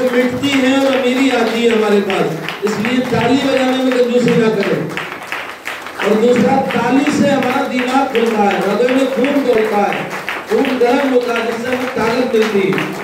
वो मिटती है तो और अमीरी आती है हमारे पास। इसलिए ताली बजाने में कंजूसी ना करें। और दूसरा, ताली से हमारा दिमाग खुलता है, हृदय में खून दौड़ता है। खून गर्म होता है, जिससे हमें ताकत मिलती है।